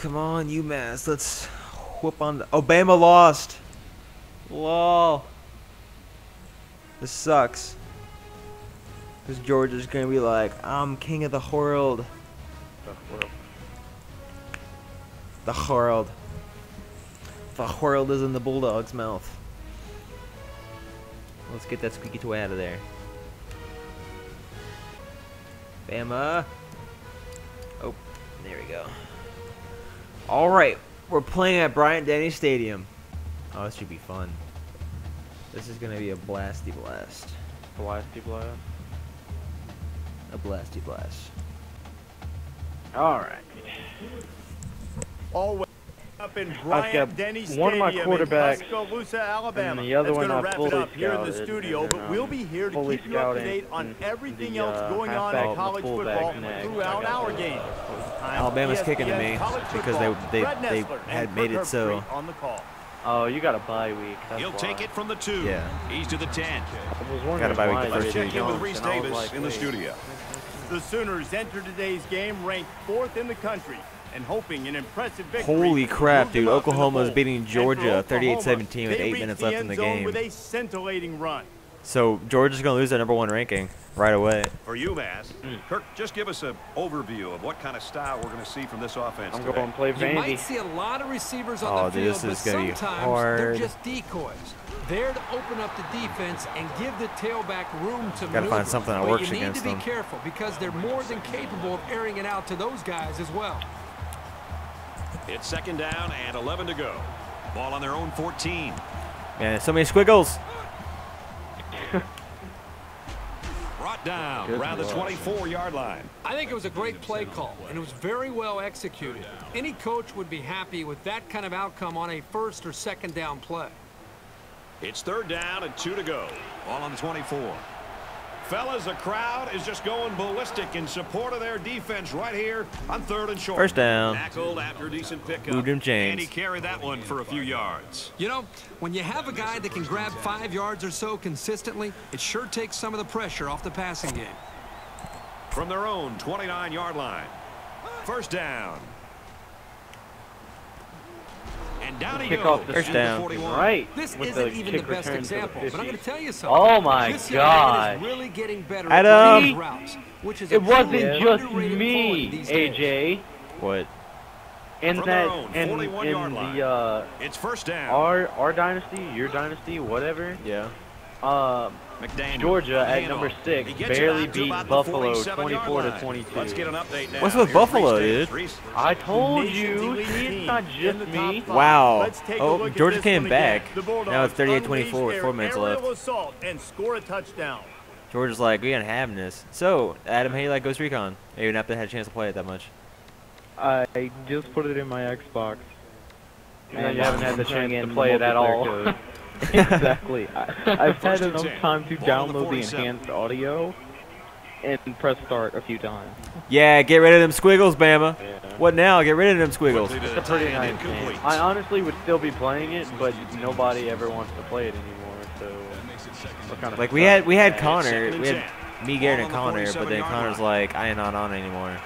Come on, UMass. Let's whoop on the. Obama lost. Lol. This sucks. Because Georgia's gonna be like, I'm king of the world. The world. The world The world is in the bulldog's mouth. Let's get that squeaky toy out of there. Bama. Oh, there we go. All right, we're playing at Bryant Denny Stadium. Oh, this should be fun. This is gonna be a blasty blast. Blasty blast. A blasty blast. All right. Always up in I've Bryant got Denny one of my quarterbacks, Tuscaloosa, Alabama. the other That's one gonna I've wrap fully it up here in the scouted, studio, and but then, we'll um, be here to fully keep you up to scouting date on the, everything uh, else going on halfback in the college football next. throughout got our that. game. Alabama's kicking to me because they they they had made it so. On the call. Oh, you got a bye week. That's He'll why. take it from the two. Yeah. He's to the 10. Got a bye week why the first they two Check in with Rece and I was Davis like, in the studio. The Sooners enter today's game ranked fourth in the country and hoping an impressive victory. Holy crap, dude. Oklahoma in the Oklahoma's bowl. beating Georgia 38-17 with eight minutes left in the game. With a scintillating run. So Georgia's gonna lose their number one ranking right away. For UMass, hmm. Kirk, just give us an overview of what kind of style we're going to see from this offense I'm today. going to play You might see a lot of receivers on Oh, the field, this but is gonna sometimes they're just decoys. There to open up the defense and give the tailback room to Gotta find something that but works you need to be them. careful because they're more than capable of airing it out to those guys as well. It's second down and 11 to go. Ball on their own 14. Man, so many squiggles. Brought down Good around the 24-yard line. I think it was a great play call, and it was very well executed. Any coach would be happy with that kind of outcome on a first or second down play. It's third down and two to go. Ball on the 24. Fellas, the crowd is just going ballistic in support of their defense right here on third and short. First down. Tackled after a decent pickup. Boudin James. And he carried that one for a few yards. You know, when you have a guy that can grab five yards or so consistently, it sure takes some of the pressure off the passing game. From their own 29-yard line. First down. And down Kick off the First down. Right. This with isn't the even the best return to the example, but I'm going to tell you something. Oh my this young God. is really getting better Adam. at these routes, which is a It wasn't truly just me, these days. AJ. What? And From that, their own and 41-yard in the uh, It's first down. our our dynasty, your dynasty, whatever. Yeah. Uh, McDaniel. Georgia at Handoff. number six He gets it barely beat Buffalo 24 to line. 22. Let's get an update now. What's with Here's Buffalo, dude? I told you, elite see, team it's not just me. Wow. Let's take a Oh, Georgia came back. Now it's 38-24, with four their minutes aerial left. assault and score a touchdown. Georgia's like, we ain't having this. So, Adam, how you like Ghost Recon? You haven't had a chance to play it that much. I just put it in my Xbox. And you haven't had the chance to play it at all. multiplayer code. exactly. I, I've had enough 10. time to Ball on the download the enhanced audio and press start a few times. Yeah, get rid of them squiggles, Bama. What now? Get rid of them squiggles. It's a pretty nice game. I honestly would still be playing it, but nobody ever wants to play it anymore. So, what kind of Like we had we had Connor, we had me, Garrett, and Ball on the Connor, but then Connor's like, I ain't not on anymore.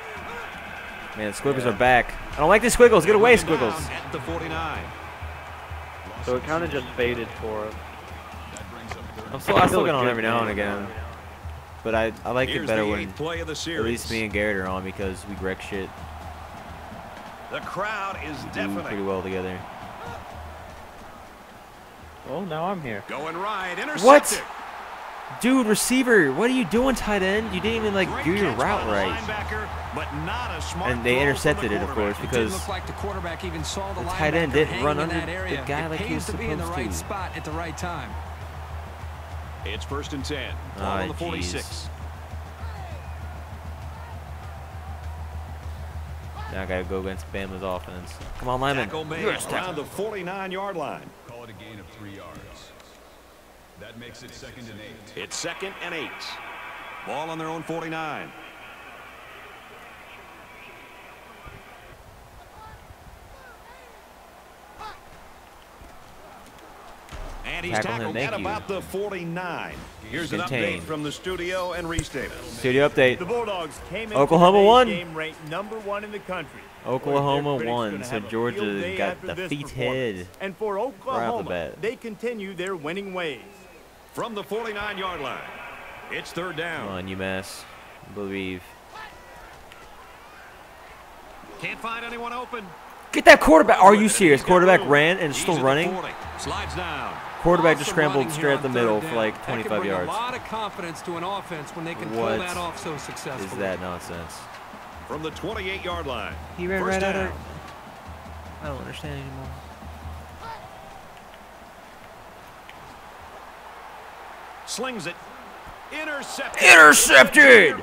Man, the squiggles are back. I don't like these squiggles. Get away, squiggles. At the 49. So it kind of just faded for us. I'm still, I still Still a get on every now and again. But I, I like it better when play of the at least me and Garrett are on because we wreck shit. The crowd is We do pretty well together. Well, now I'm here. Going right, intercepted. What? Dude, receiver, what are you doing, tight end? You didn't even like Great do your route right. but not a smart And they intercepted the it, of course, quarterback. It because like the quarterback even saw the, the tight end didn't run under that the area. guy it like he pays was to be in the right to. spot at the right time. It's first and 10. Ball Ah, on the 46. now I gotta go against Bama's offense. Come on, Lyman. Tackle made Yes, around the 49-yard line. Call it a gain of three yards. That makes it second and eight. It's second and eight. Ball on their own 49. And And he's Tackle him, tackled thank at you. about the 49. Here's an update from the studio and restate Studio update. The Bulldogs came into Oklahoma won. game ranked number one in the country. Oklahoma But won, so Georgia got after this defeated. And for off the Oklahoma, they continue their winning ways. From the 49-yard line, it's third down. Come on, UMass. Believe. Can't find anyone open. Get that quarterback. Are you serious? Quarterback ran and He's still running. Slides down. Quarterback just scrambled straight here up the middle third for like 25 yards. a lot of confidence to an offense when they can pull that off so successfully. Is that nonsense? From the 28-yard line. He ran First right at down. her. I don't understand anymore. Slings it. Intercepted. Intercepted!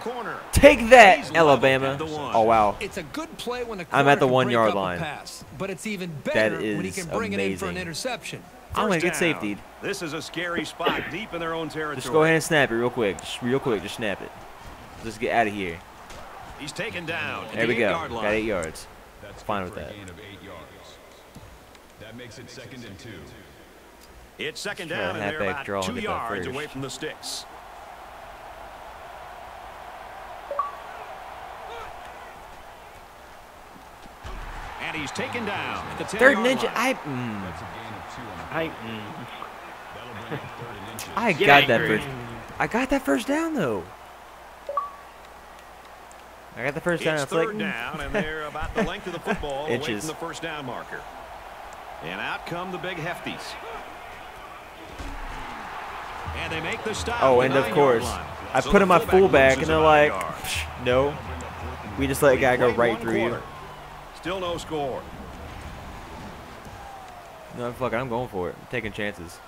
Take that, level Alabama. at the one. Oh wow. It's a good play when the I'm at the one-yard break up a line. Pass, but it's even better when he can bring it in for an amazing. interception. I'm gonna get safety. This is a scary spot deep in their own territory. Just go ahead and snap it real quick. Just real quick. Just snap it. Just get out of here. He's taken down. at There we go. eight-yard. Got eight yards. That's Fine with that. of eight yards. That makes it second and two. It's second down, and they're about draw two yards away from the sticks. And he's taken down at the Third yard ninja. line. I mm, That's a gain of two on the I, mm, That'll bring up third and inches. I Get got that first. I got that first down though. I got the first down. It's It's like third mm, down, and they're about the length of the football away from the first down marker. And out come the big hefties. And they make the stop. Oh, and of course, line. I So put in my fullback, and they're like, no, we just let a guy go right through one you. Still no score. No, fuck it, I'm going for it. I'm taking chances.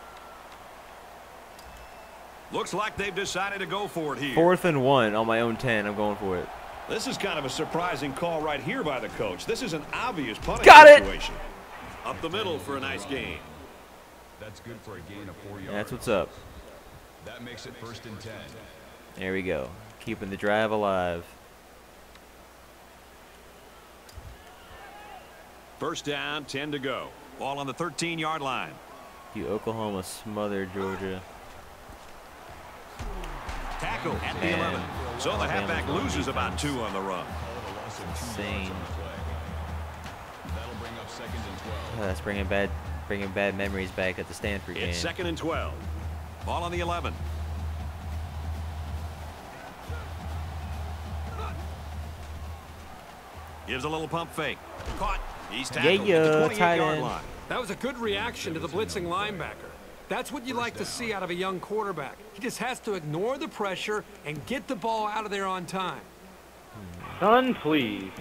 Looks like they've decided to go for it here. Fourth and one on my own ten. I'm going for it. This is kind of a surprising call right here by the coach. This is an obvious punting Got it! situation. Up the middle for a nice gain. That's good for a gain of four yards. That's what's up. That makes it first and ten. There we go. Keeping the drive alive. First down, 10 to go. Ball on the 13-yard line. You Oklahoma smothered Georgia. Tackle at the Man. 11. So the halfback run loses about two on the run. Insane. That'll bring up second and twelve. Oh, that's bringing bad, bringing bad memories back at the Stanford game. It's second and 12. Ball on the 11. Gives a little pump fake. Caught. He's tackled Yeah, at the 28-yard line. That was a good reaction to the blitzing linebacker. That's what you like to see out of a young quarterback. He just has to ignore the pressure and get the ball out of there on time. son, please.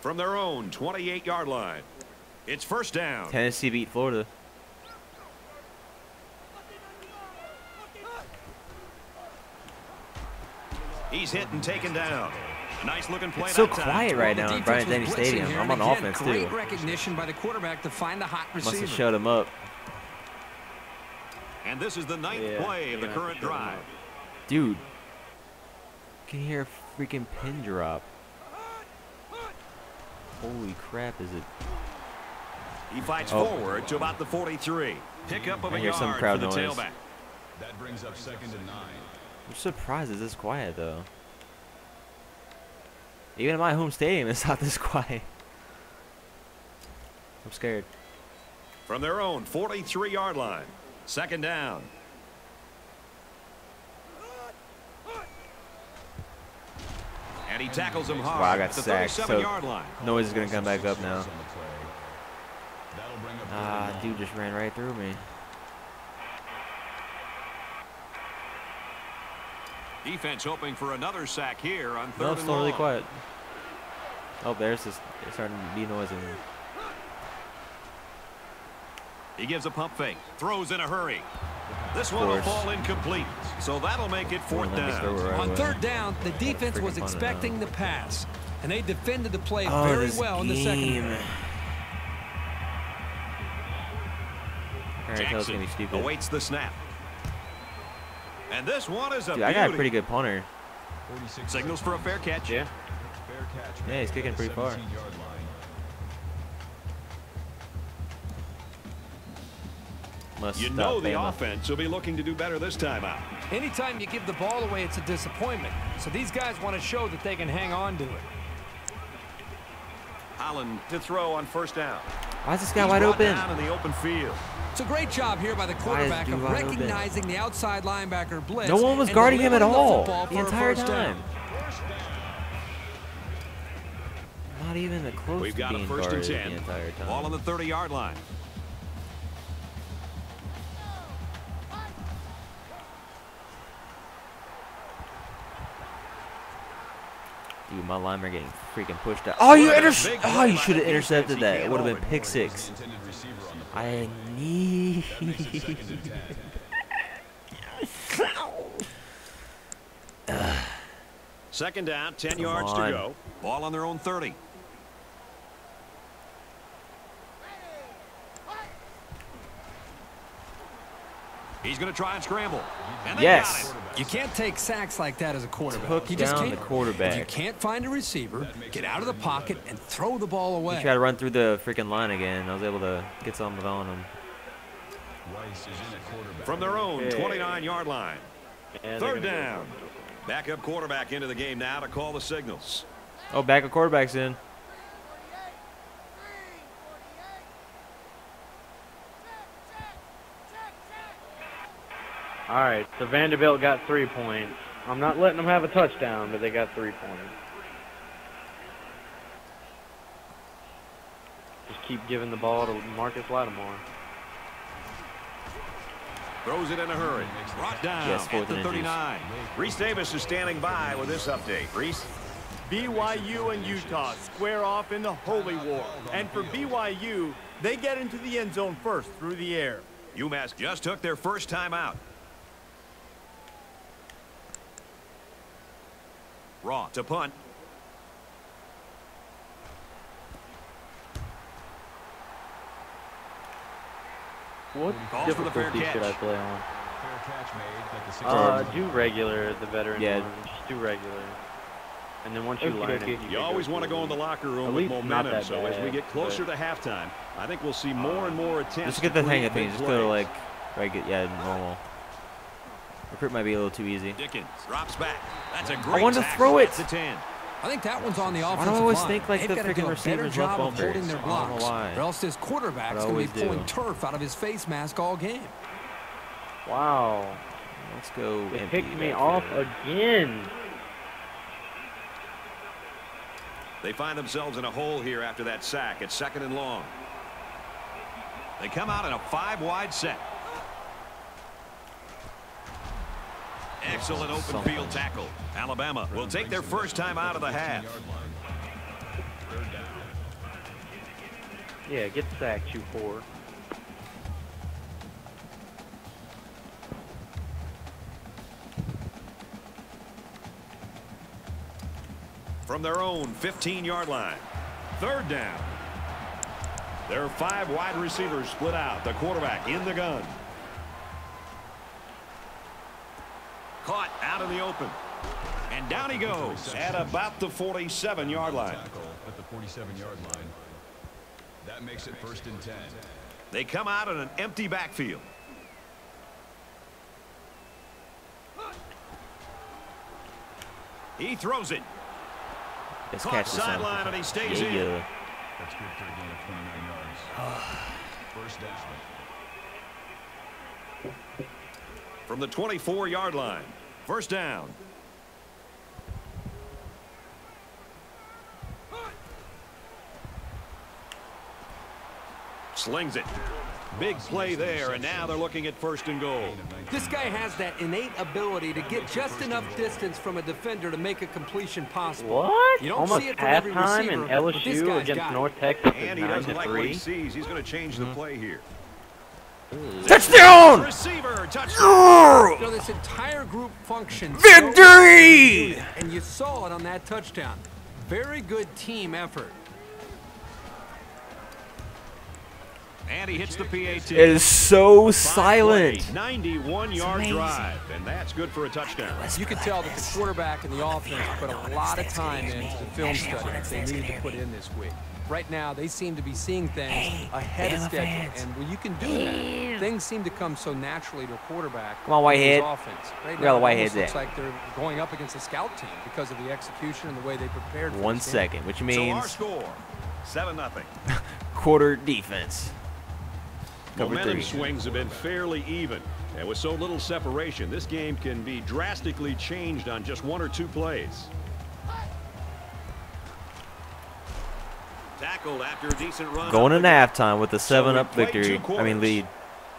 From their own 28 yard line. It's first down. Tennessee beat Florida. He's hit and taken down. Nice looking play. It's so that time. quiet right now in defense Bryant was Denny blitzing Stadium. here, I'm on again, offense great too. recognition by the quarterback to find the hot receiver. Must have shut him up. And this is the ninth Yeah, play of the you're gonna have current to shut him drive. Dude. Can you hear a freaking pin drop? Holy crap, is it? He fights Oh. forward to about the 43. Pickup of I a hear yard some crowd for the noise. tailback. That brings up second and nine. I'm surprised it's this quiet though. Even in my home stadium, it's not this quiet. I'm scared. From their own 43 yard line. Second down. And he tackles him hard Wow, I got sacked, so- yard line. Noise is gonna come back up now. On the play. That'll bring up third Ah, and dude just ran right through me. Defense hoping for another sack here on third No, it's still really quiet. Oh, there's this. It's starting to be noise in here. He gives a pump fake. Throws in a hurry. This one will fall incomplete. So that'll make it fourth Let me throw it down. right On away. third down, the defense was expecting the pass, and they defended the play Oh, very this well in the second. Jackson be stupid. Awaits the snap. And this one is a Dude, I got a pretty good punter. Signals for a fair catch. Yeah. Fair catch yeah, he's kicking pretty far. Must you know the offense will be looking to do better this time out. Anytime you give the ball away, it's a disappointment. So these guys want to show that they can hang on to it. Holland to throw on first down. Why is this guy He's wide open? Down in the open field. It's a great job here by the quarterback of recognizing the outside linebacker blitz. No one was guarding him at delivering the all the entire time. down. Not even close We've to got a first and 10. the entire time. Ball on the 30-yard line. Dude, my linemen are getting freaking pushed out. Oh, you What inter- Oh, you should have intercepted that. It would have been pick hold six. Intended receiver on the play. I need. That makes it second and 10. Down, 10 Come yards on. to go. Ball on their own 30. He's going to try and scramble. And they Yes. Got it. You can't take sacks like that as a quarterback. Took you just down can't. the quarterback. If you can't find a receiver, get out of the pocket and throw the ball away. He tried to run through the freaking line again. I was able to get something on him. Rice is in at quarterback. From their own 29-yard line. And Third gonna go down. Backup quarterback into the game now to call the signals. Oh, backup quarterback's in. All right, so Vanderbilt got three points. I'm not letting them have a touchdown, but they got three points. Just keep giving the ball to Marcus Lattimore. Throws it in a hurry. Brought down Yes, at the 39. Rece Davis is standing by with this update. Rece? BYU and Utah square off in the Holy War. And for BYU, they get into the end zone first through the air. UMass just took their first time out. Raw to punt. What Calls for the fair difficulty should I play on? Fair catch made at the six Uh, do regular, the veteran Yeah. one. Just do regular. And then once you Okey learn it, you, You always want to go in the locker room At with momentum. that So as we get closer but- to halftime, I think we'll see more and more attempts. Just get the hang of things. Just go to plays. like, right, yeah, normal. Recruit might be a little too easy. Dickens drops back. That's a great wanted to tackle throw it. at 10. I think that one's on the do I always line. think, like, They've the freaking do a better receivers job left of bumpers? holding their I don't know blocks, why. or else this quarterback's going to be always do. pulling turf out of his face mask all game. Wow. Let's go. They empty picked me off there. again. They find themselves in a hole here after that sack. It's second and long. They come out in a five-wide set. Excellent open field tackle. Alabama will take their first time out of the half. yard line. Third down. Yeah, get sacked, you four. From their own 15-yard line. Third down. There are five wide receivers split out. The quarterback in the gun. Caught out in the open. And down he goes at about the 47-yard line. At the 47-yard line. That makes it first and 10. They come out in an empty backfield. He throws it. Let's Caught catch this sideline and he stays in. Yeah. That's good for a gain of 29 yards. First down. From the 24-yard line. First down. Slings it. Big play there, and now they're looking at first and goal. This guy has that innate ability to get just enough distance from a defender to make a completion possible. What? You don't Almost see it from every halftime in receiver, but LSU against. North Texas And is he 9 doesn't like what he sees. He's going to change the mm-hmm. play here. Touchdown! Receiver, touchdown. You know, this entire group functions. Victory! And you saw it on that touchdown. Very good team effort. And he hits the PAT. It is so silent. 91 yard drive, and that's good for a touchdown. You could tell that the quarterback and the offense put a lot of time into the film study that they needed to put in this week. Right now, they seem to be seeing things ahead of schedule, and when you can do that, things seem to come so naturally to a quarterback. Come on, Whitehead. whose Offense. Right Where are now, the it Whiteheads almost looks at? like they're going up against a scout team because of the execution and the way they prepared. One second, One this game. second, which So our means score, 7 nothing. quarter defense. Cover Momentum three. swings have been fairly even. And with so little separation, this game can be drastically changed on just one or two plays. Tackled after a decent run. Going up in the gut. halftime with a So 7-up played victory. I mean lead.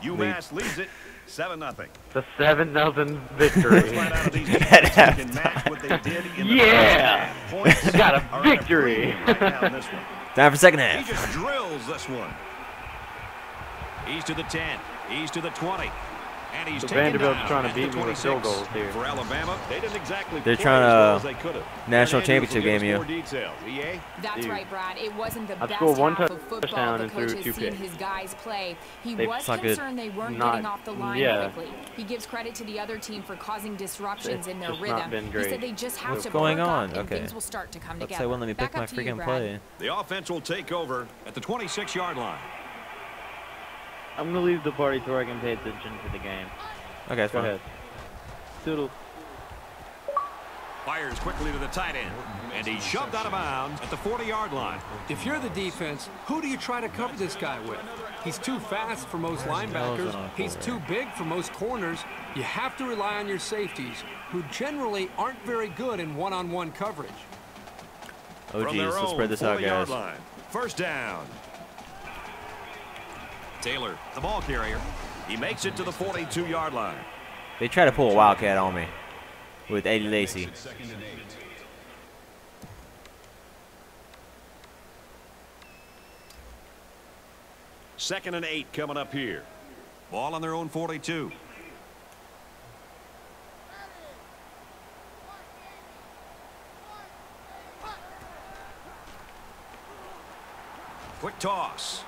UMass leads it 7 nothing. The 7 nothing victory. find out if these At defenses can match what they did in the Yeah. first half. Points Got a victory. premium right now in this one. Time for second He half. just drills this one. He's to the 10. He's to the 20. And he's So taken Vanderbilt's down trying to beat me with field 26. goals here. For Alabama, they didn't exactly They're play trying as to, as they could have. national Ed championship game you. More That's Dude. right, Brad. It wasn't the I best scored one half of football touchdown the and coach threw has two seen picks. his guys play. He They- was It's good. concerned they weren't Not- getting off the line yeah. quickly. He gives credit to the other team for causing disruptions It's in their rhythm. not been He said they just have What's to going perk on? up and Okay. things will start to come Let's together. say when let me Back pick my up to you, freaking play. The offense will take over at the 26-yard line. I'm going to leave the party so I can pay attention to the game. Okay, that's Go fine. ahead. Toodles. Fires quickly to the tight end. And he's shoved out of bounds at the 40-yard line. If you're the defense, who do you try to cover this guy with? He's too fast for most linebackers. He's too big for most corners. You have to rely on your safeties, who generally aren't very good in one-on-one coverage. Oh From geez, let's spread this out, guys. line. First down. Taylor, the ball carrier. He makes it to the 42-yard line. They try to pull a wildcat on me with Eddie Lacy. Makes it second and eight. Second and eight coming up here. Ball on their own 42. Quick toss.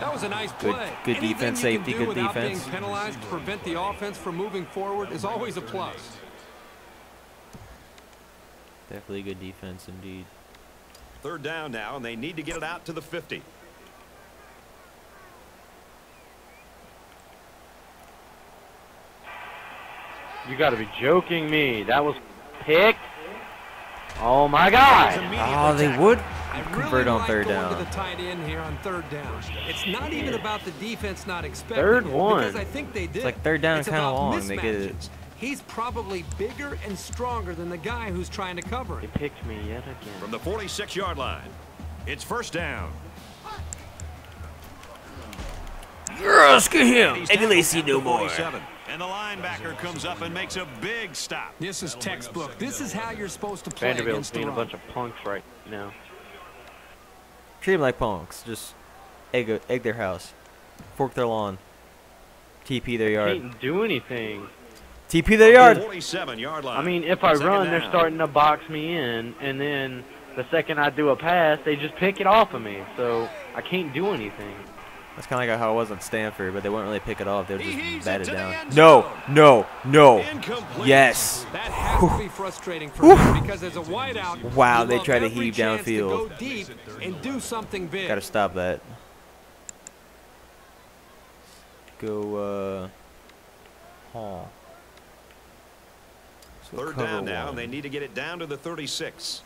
That was a nice Good- play. good Anything defense, you can safety, do good defense. being penalized to prevent the offense from moving forward is always a plus. Definitely good defense indeed. Third down now, and they need to get it out to the 50. You got to be joking me. That was picked. Oh my God. Oh, they would I convert really on third going down. the tight end here on third down. It's not even about the defense not expecting Third one. because I think they did. like third down It's kinda about long. They get it. mismatches. He's probably bigger and stronger than the guy who's trying to cover They him. picked me yet again. From the 46-yard line. It's first down. Yes, get And him. he's Eddie tackled Lacy no more. And the linebacker comes up and makes a big stop. This is textbook. This is how you're supposed to play Vanderbilt's against the being a bunch of punks right now. Treat them like punks. Just egg, egg their house. Fork their lawn. TP their yard. Can't do anything. TP their yard. 47-yard line. I mean, if I Second run, they're starting to box me in, and then the second I do a pass, they just pick it off of me. So I can't do anything. That's kind of like how it was on Stanford, but they wouldn't really pick it off. They would just heaves bat it it to the down. No, no, no. Incomplete. Yes. That has to be frustrating for him because as a wideout, Wow, they love try to heave chance to downfield. go deep and do something big. Gotta stop that. Go, uh. Huh. So Third down now, and they need to get it down to the 36.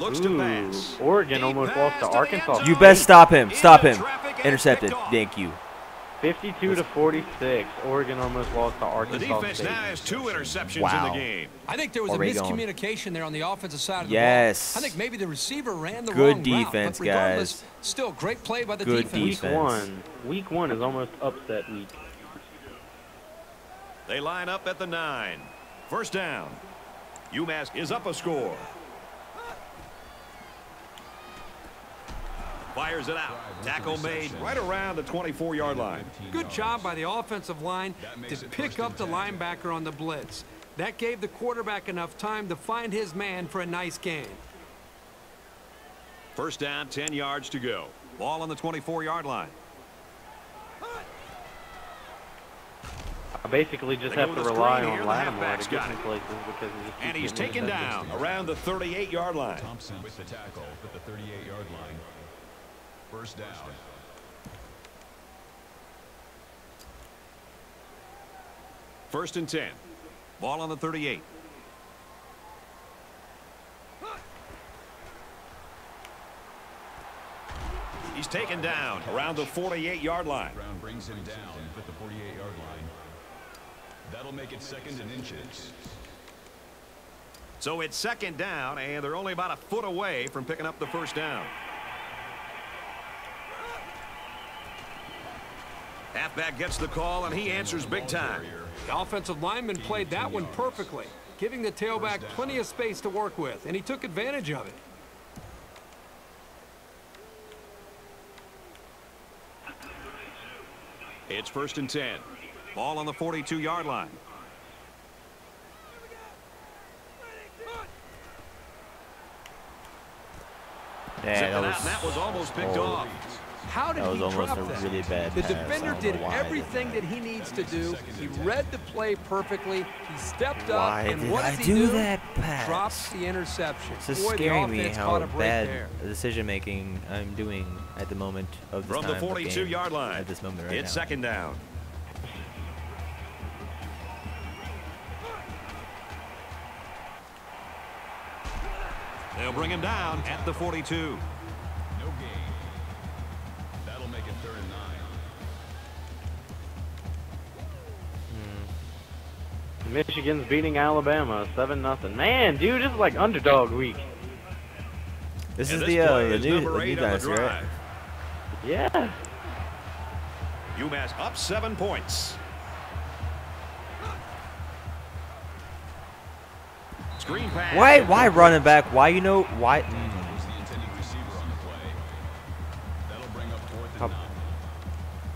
Looks to Ooh, pass. Oregon almost lost to to Arkansas. You best stop him. Stop him. Intercepted. Thank you. 52 to 46. Oregon almost lost to Arkansas. The defense State. now has two interceptions Wow. in the game. I think there was Oregon. a miscommunication there on the offensive side of Yes. the ball. I think maybe the receiver ran the Good wrong defense, route, but regardless, guys. still great play by the Good defense. Week one. Week one is almost upset week. They line up at the nine. First down. UMass is up a score. Fires it out. Tackle made right around the 24-yard line. Good job by the offensive line to pick up the linebacker on the blitz. That gave the quarterback enough time to find his man for a nice gain. First down, 10 yards to go. Ball on the 24-yard line. I basically just They have to rely on here, the Lattimore to get got me it. places because he And he's getting taken down around the 38-yard line. Thompson with the tackle at the 38-yard line. First down. First and 10. Ball on the 38. He's taken down around the 48-yard line. Brown brings him down at the 48-yard line. That'll make it second and inches. So it's second down, and they're only about a foot away from picking up the first down. Halfback gets the call, and he answers big time. The offensive lineman played that one perfectly, giving the tailback plenty of space to work with, and he took advantage of it. It's first and 10. Ball on the 42-yard line. Yeah, that was. and that was almost picked oh. off. How did That was he almost drop a that? really bad the pass. Defender did know did everything that. that he needs to do. He read the play perfectly. He stepped Why up, and did what I does he do do? that pass? Drops the interception. It's just Boy, the scaring me offense how caught up right bad there. decision making I'm doing at the moment of this From the time of game, 42-yard line. At this moment right it's now. second down. They'll bring him down at the 42. Michigan's beating Alabama 7 nothing. Man, dude, this is like underdog week. This And is this the, uh, play the is new, number the new eight the right? Yeah. UMass up seven points. Screen pass. Why, why running back? Why you know why? mm. Was the intended receiver on the play. That'll bring up fourth How,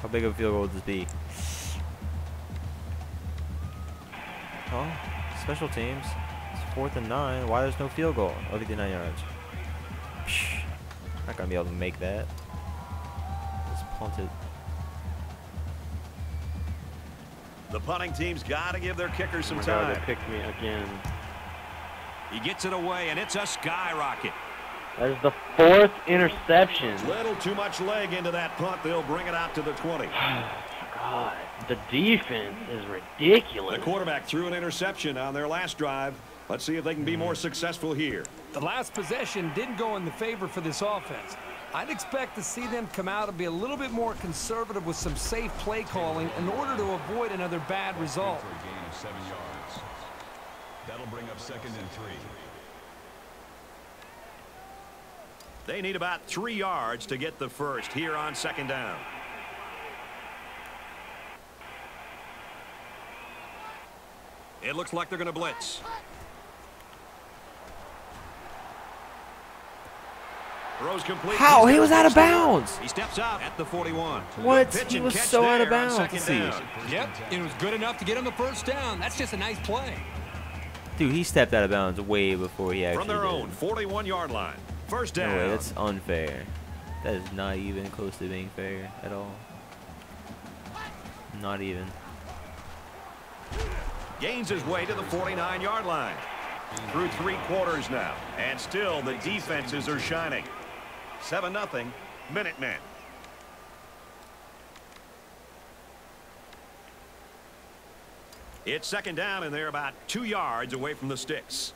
how big of a field goal would this be? Oh, special teams. It's fourth and nine. Why there's no field goal? Oh, 59 yards. Psh, not gonna be able to make that. Just punt it. The punting team's got to give their kicker Oh some my God, time. they picked me again. He gets it away, and it's a skyrocket. That is the fourth interception. Little too much leg into that punt. They'll bring it out to the 20. God, the defense is ridiculous. The quarterback threw an interception on their last drive. Let's see if they can be hmm. more successful here. The last possession didn't go in the favor for this offense. I'd expect to see them come out and be a little bit more conservative with some safe play calling in order to avoid another bad result. For a gain of seven yards. That'll bring up second and three. They need about three yards to get the first here on second down. It looks like they're going to blitz. Throws complete. How? He was out of bounds. He steps out at the 41. What? He was so out of there on bounds. See. Yep, it was good enough to get him the first down. That's just a nice play. Dude, he stepped out of bounds way before he actually From their did. own 41-yard line. First down. No way, that's unfair. That is not even close to being fair at all. Not even. Gains his way to the 49-yard line. Through three quarters now. And still the defenses are shining. 7-0 Minutemen. It's second down and they're about two yards away from the sticks.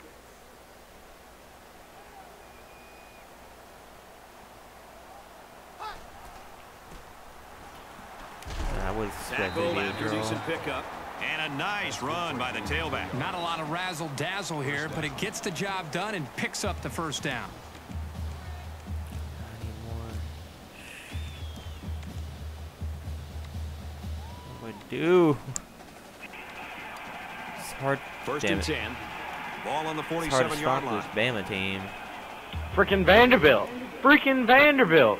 I would expect a after draw. decent pickup. And a nice run by the tailback. Not a lot of razzle dazzle here, but it gets the job done and picks up the first down. I need more. What do do? It's hard. First damn and it. 10. Ball on the It's hard to 47-yard line. this Bama team. Freaking Vanderbilt. Freaking Vanderbilt.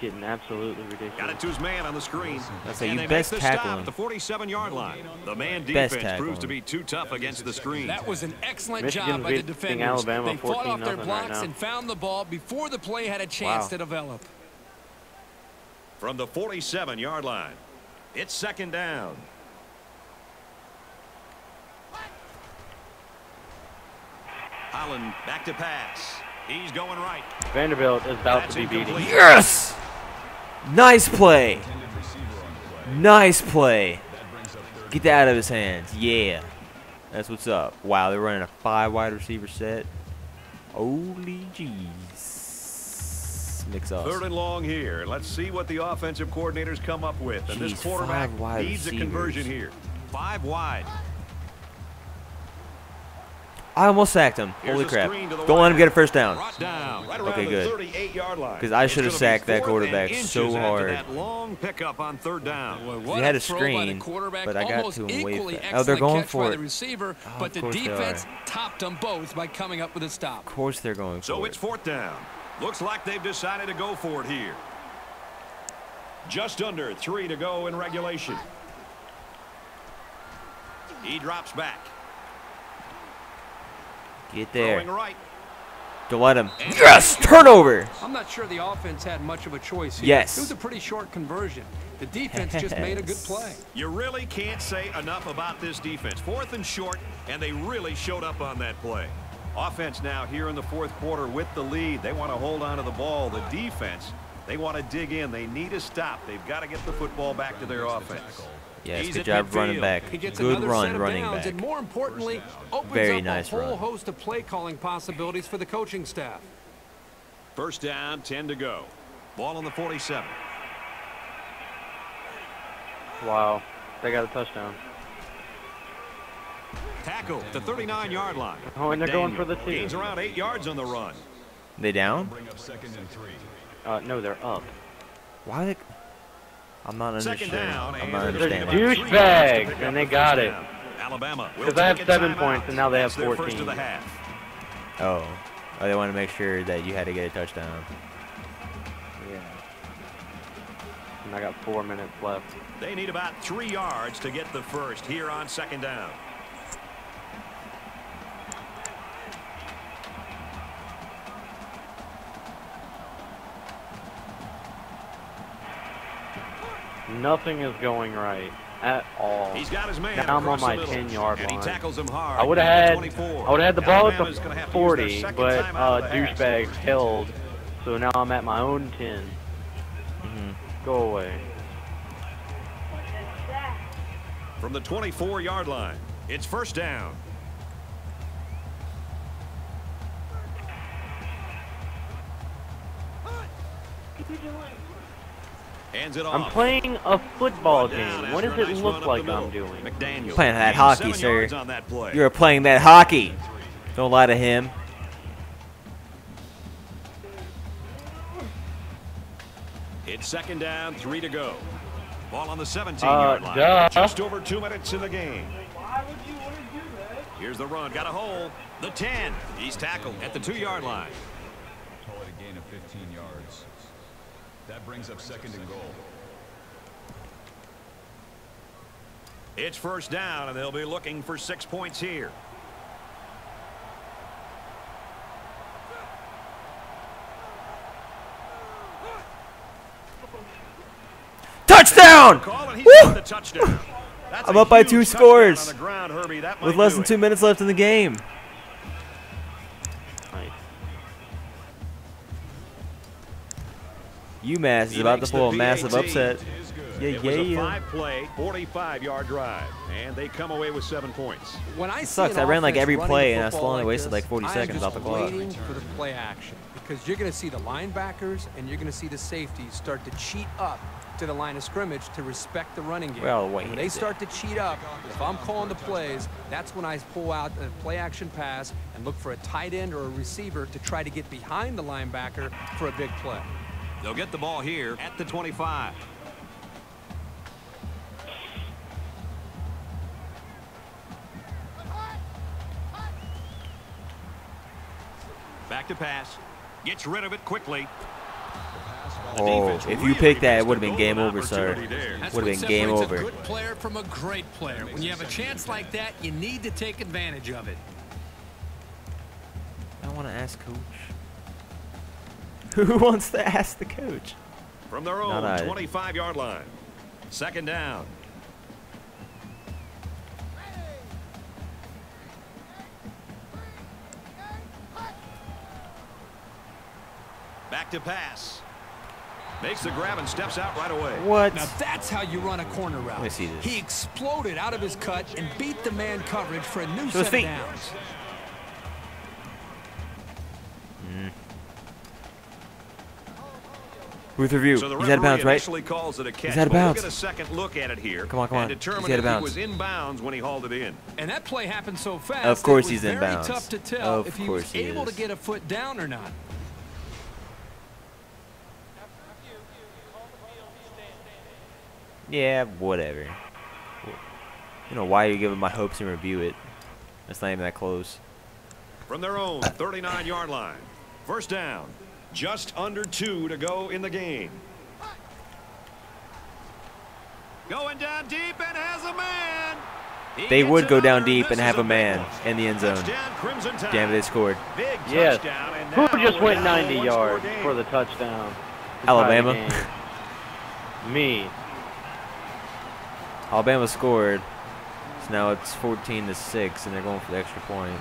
Getting absolutely ridiculous. Got it to his man on the screen. I say you best make the tackle him. the 47-yard line. The man defense tackle proves to be too tough against the screen. That was an excellent Michigan's job by the beating defenders. Alabama they fought off their 14-0 right blocks and found the ball before the play had a chance Wow. to develop. From the 47-yard line, it's second down. Holland back to pass. He's going right. Vanderbilt is about That's to be beating. incomplete. Yes! Nice play. Nice play. Get that out of his hands. Yeah. That's what's up. Wow, they're running a five wide receiver set. Holy jeez. Mix up. Third and long here. Let's see what the offensive coordinators come up with. And Jeez, this quarterback needs a conversion here. Five wide. I almost sacked him. Here's Holy crap. screen to the Don't let him get a first down. Down right Okay, good. 38-yard line. 'Cause I should have sacked that quarterback so hard. That long pickup on third down. Boy, He had a throw by the screen, quarterback, but I got almost to him way equally Oh, they're excellent going catch for by it. the receiver, Oh, but of the course they defense topped them both by coming up with a stop. Of course they're going So for it's fourth down. Looks like they've decided to go for it here. Just under three to go in regulation. He drops back. Get there. right. Don't let him. Yes! Turnover! I'm not sure the offense had much of a choice here. Yes. It was a pretty short conversion. The defense just made a good play. You really can't say enough about this defense. Fourth and short, and they really showed up on that play. Offense now here in the fourth quarter with the lead. They want to hold on to the ball. The defense, they want to dig in. They need a stop. They've got to get the football back to their offense. Yes, He's good at job running midfield. back. He gets Good another run set of running downs, back. and more importantly, opens Very up nice a whole run. host of play calling possibilities for the coaching staff. First down, 10 to go. Ball on the 47. Wow, they got a touchdown. Tackle at the 39-yard line. Oh, and they're going for the two. Gains around eight yards on the run. They down? Bring up second and three. Uh, no, they're up. Why they... I'm not understanding. down. I'm and not they're understanding. about three yards to Douchebags, and they got it. down. Alabama. will 'Cause I have seven points, and now they have That's their first 14. of the half. Oh. Oh, they want to make sure that you had to get a touchdown. Yeah. And I got four minutes left. They need about three yards to get the first here on second down. Nothing is going right at all. He's got his man Now I'm on my 10-yard and he line. tackles him hard. I would have had the 24. I would have had the ball at Alabama's gonna the have to use their 40, second but timeout uh, the half. douchebags held. So now I'm at my own 10. Mhm. Go away. From the 24-yard line, it's first down. Hands it off. I'm playing a football game. What does it nice look like I'm middle. doing? McDaniel. Playing that hockey, sir. that. You're playing that hockey. Don't lie to him. It's second down, three to go. Ball on the 17-yard Uh, line. duh. Just over two minutes in the game. Here's the run. Got a hole. The 10. He's tackled at the two-yard line. Call it a gain of 15 yards. That brings up second and goal. It's first down, and they'll be looking for six points here. Touchdown! Call, and he's Woo! touchdown. I'm up by two scores. ground, Herbie. With less than it. two minutes left in the game. UMass is about to pull a massive upset. Yeah, It was a yeah. five-play, 45-yard drive, and they come away with seven points. When I see sucks. I ran like every play, and I football still only like wasted this, like 40 seconds off the clock. waiting for the play action because you're going to see the linebackers and you're going to see the safeties start to cheat up to the line of scrimmage to respect the running game. Well, wait. when they start to cheat up, if I'm calling the plays, that's when I pull out a play action pass and look for a tight end or a receiver to try to get behind the linebacker for a big play. They'll get the ball here at the 25. Back to pass. Gets rid of it quickly. The pass by Oh, if you really picked that, it would have been game over, sir. opportunity Would have been game over. a good player from a great player. When you have a chance like that, you need to take advantage of it. I want to ask coach. Who wants to ask the coach? From their own 25-yard line. Second down. Back to pass. Makes the grab and steps out right away. What? Now that's how you run a corner route. me see this. He exploded out of his cut and beat the man coverage for a new Show his set of feet. downs. With review. So the He's out of bounds, right? calls it a catch. out of but we'll get a second look at it here. Come on, come on. He's out if of he bounds. was in bounds when he hauled it in. And that play happened so fast. Of course it was he's in bounds. tough to tell Of if he course was he able is. to get a foot down or not. Yeah, whatever. You know, why are you giving my hopes and review it? That's not even that close. From their own 39-yard line. First down. Just under two to go in the game. Going down deep and has a man. He They would go down deep and have a man one. in the end zone. Touchdown, Crimson Tide. Damn it, they scored. Big Yes. Who just went 90 yards for the touchdown? the Alabama. game? Me. Alabama scored. So now it's 14 to 6, and they're going for the extra point.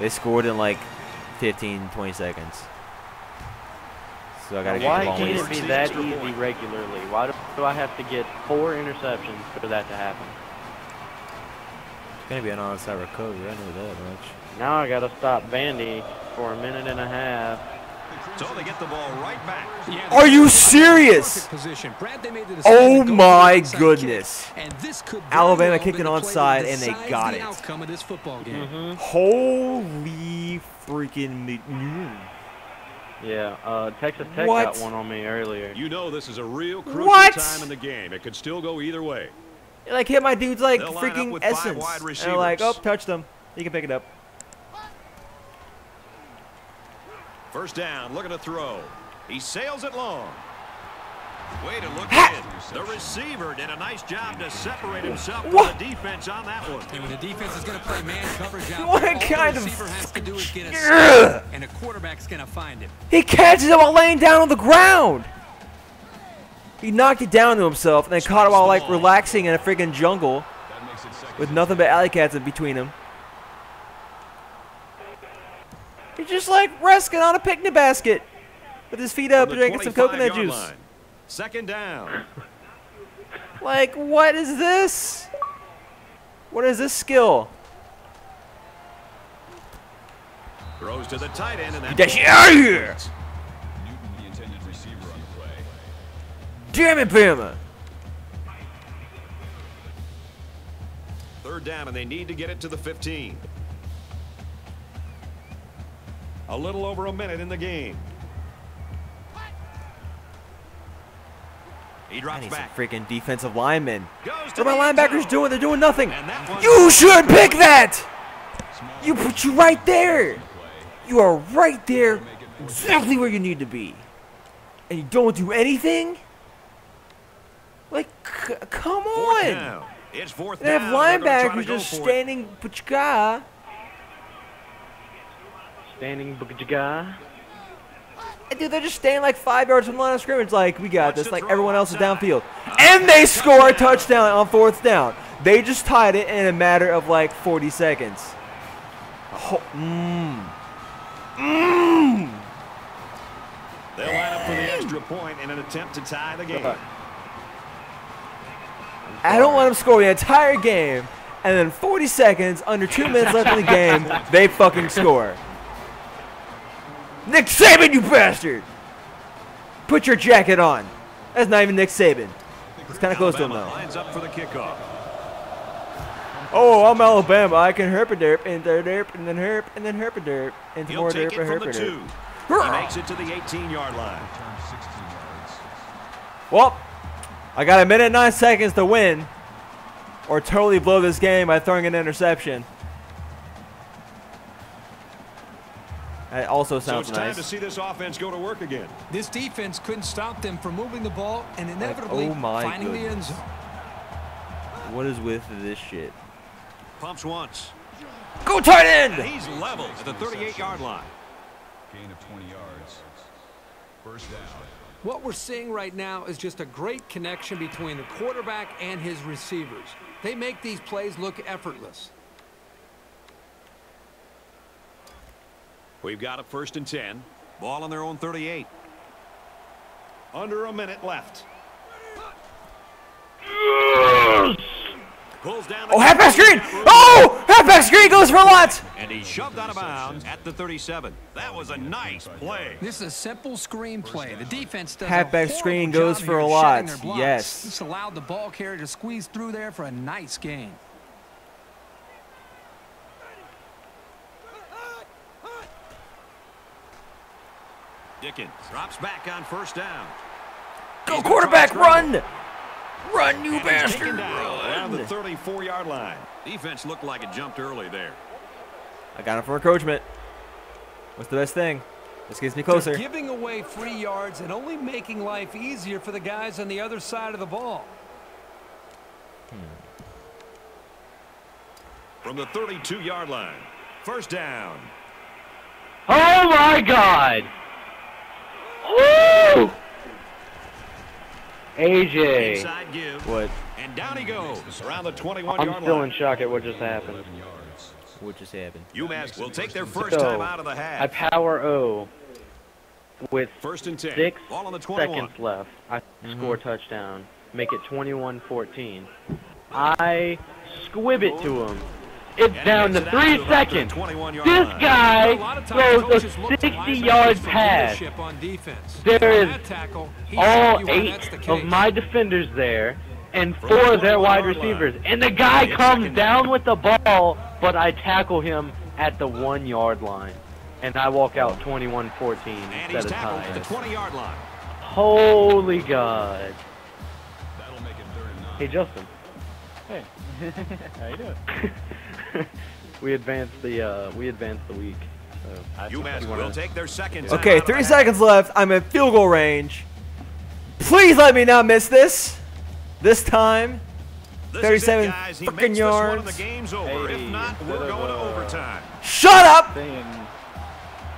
They scored in like 15, 20 seconds. So I gotta Now, why get can't it be that easy regularly? Why do, do I have to get four interceptions for that to happen? It's gonna be an onside recovery. I know that much. Now I gotta stop Vandy for a minute and a half. So they get the ball right back. Yeah, Are you serious? Brad, they made the Oh decision to go my for the onside goodness. kick, and this could Alabama well kicking been the play onside, and they got the it. outcome of this football game. hmm Holy freaking. me- Yeah, uh, Texas Tech What? got one on me earlier. You know this is a real crucial What? time in the game. It could still go either way. Like hit my dude's like They'll freaking essence. wide And they're like, oh, touch them. him. You can pick it up. First down, looking to throw. He sails it long. Way to look Ha! in. The receiver did a nice job to separate himself What? from the defense on that one. And when the defense is going to play man coverage out, What there, all kind the of- receiver has to do is get a Ugh. sack, and a quarterback's going to find him. He catches it while laying down on the ground. He knocked it down to himself and then caught it while like relaxing in a freaking jungle That makes it second. with nothing but alley cats in between him. He's just like resting on a picnic basket with his feet up From and the drinking some coconut juice. line. Second down. Like, what is this? What is this skill? Throws to the tight end and Get that that out of here! Newton, the intended receiver on the play. Damn it, Bama! Third down, and they need to get it to the 15. A little over a minute in the game. He I drops need some freaking defensive linemen. Goes What are my linebackers doing? They're doing nothing. And that one- You should pick that! You put you right there. You are right there, exactly where you need to be. And you don't do anything? Like, c- come on! It's fourth They have down. They're gonna try to linebackers just for it. standing pachka. Standing guy. And dude, they're just staying like five yards from the line of scrimmage, like we got Watch this, like everyone else is downfield, and they score a touchdown on fourth down. They just tied it in a matter of like 40 seconds. Ho- mm. Mm. They'll line up for the extra point in an attempt to tie the game. I don't want them score the entire game, and then 40 seconds, under two minutes left in the game, they fucking score. Nick Saban, you bastard! Put your jacket on. That's not even Nick Saban. It's kind of close to him though. lines up for the kickoff. Oh, I'm Alabama. I can herp a derp and then derp and then herp and then herp a derp and He'll more take derp it and from herp the a two. derp. He makes it to the 18-yard line. Return 16 yards. Well, I got a minute and nine seconds to win, or totally blow this game by throwing an interception. That also sounds So it's time nice. to see this offense go to work again. This defense couldn't stop them from moving the ball and inevitably oh my finding the end zone. What is with this shit? Pumps once. Go tight And end! he's level at the 38-yard line. Gain of 20 yards. First down. What we're seeing right now is just a great connection between the quarterback and his receivers. They make these plays look effortless. We've got a first and 10. Ball on their own 38. Under a minute left. Pulls down oh, the Oh, halfback screen! That room. Oh! Halfback screen goes for a lot! And he shoved out of bounds at the 37. That was a nice play. This is a simple screen play. The defense does Halfback a horrible screen job goes for a of lot. their blocks. Yes. This allowed the ball carrier to squeeze through there for a nice gain. Dickens drops back on first down. Go He's quarterback, try and scramble. run! Run, you And bastard! taken down around the 34-yard line. Defense looked like it jumped early there. I got him for encroachment. What's the best thing? This gets me They're closer. giving away free yards and only making life easier for the guys on the other side of the ball. Hmm. From the 32-yard line. First down. Oh my God! Woo! AJ, Inside give. What? And down he goes around the 21-yard I'm line. still in shock at what just happened. 11 yards. What just happened? UMass will take their first So, time out of the half. I power O with First and 10. six Ball on the 21. seconds left. I Mm-hmm. score touchdown, make it 21-14. I squib it to him. It's And down to it three to about the seconds. This guy a lot of times throws coaches a look to linebackers 60-yard pass. leadership on defense. There On is that tackle, all you eight of my defenders there and four the of their wide 21-yard line. receivers. And the guy comes down down. with the ball, but I tackle him at the one yard line. And I walk out 21-14 instead of tackled at the tie. 20-yard line. Holy God. That'll make it third and nine. Hey, Justin. Hey. How you doing? we advanced the uh, we advanced the week. So UMass you will take their second Okay, out of the 30 half. seconds left. I'm in field goal range. Please let me not miss this. This time. This 37 is it, guys. He frickin' makes this one and yards. the game's over. Hey, if not, we're going to uh, overtime. Shut up! Saying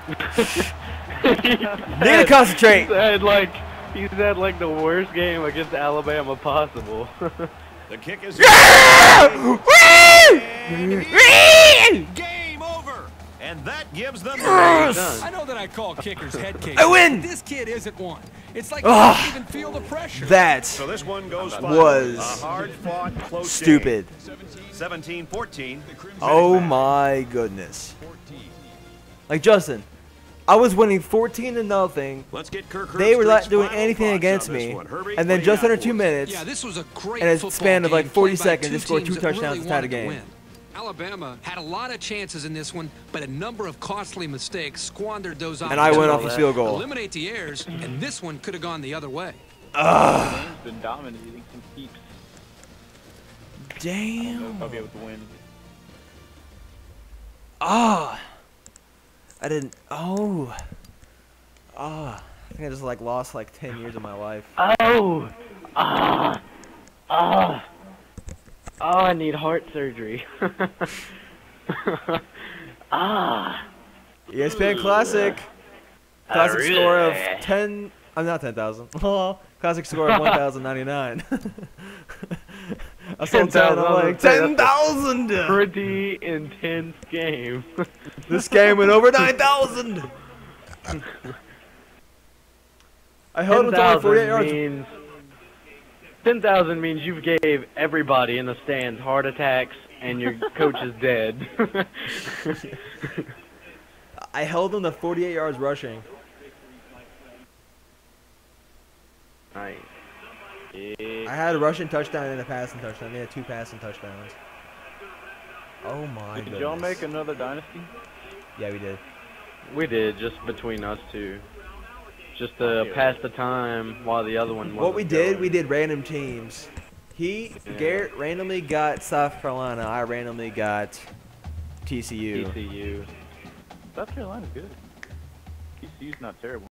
Need to concentrate. He's had like he's had like the worst game against Alabama possible. The kick is Yeah! And Woo! he- game over. And that gives them the lead. Yes! I know that I call kickers head cases. I win! This kid isn't one. It's like Ugh. he doesn't even feel the pressure. That So this one goes Was hard-fought, close stupid. 17-14. Oh my goodness. Like Justin, I was winning 14 to nothing. Let's get Kirk They were not doing anything against on me. Herbie, and then just under two us. minutes, Yeah, this was a great in a span of, like, 40 seconds, two they scored two touchdowns really to tie the game. Alabama had a lot of chances in this one, but a number of costly mistakes squandered those and I went off a that. field goal. Eliminate the errors, and this one could have gone the other way. Dame's been dominating some keeps. Damn. I'll be able to win. Ah. I didn't. Oh. Ah. I think I just like lost like 10 years of my life. Oh, ah, ah, oh! I need heart surgery. ah, ESPN Classic. I Classic score of 10. I'm not 10,000. Classic score of 1,099. I 10. 10,000, I'm like, 10,000! pretty intense game. This game went over 9,000! I held to only 48 10,000 yards. means 10,000 means you gave everybody in the stands heart attacks and your coach is dead. I held him to 48 yards rushing. nice. I had a rushing touchdown and a passing touchdown. They had two passing touchdowns. Oh my Did y'all make another dynasty? Yeah, we did. We did just between us two. Just to pass the time while the other one What we wasn't did, going. we did random teams. He, Yeah. Garrett randomly got South Carolina. I randomly got TCU. TCU. South Carolina's good. TCU's not terrible.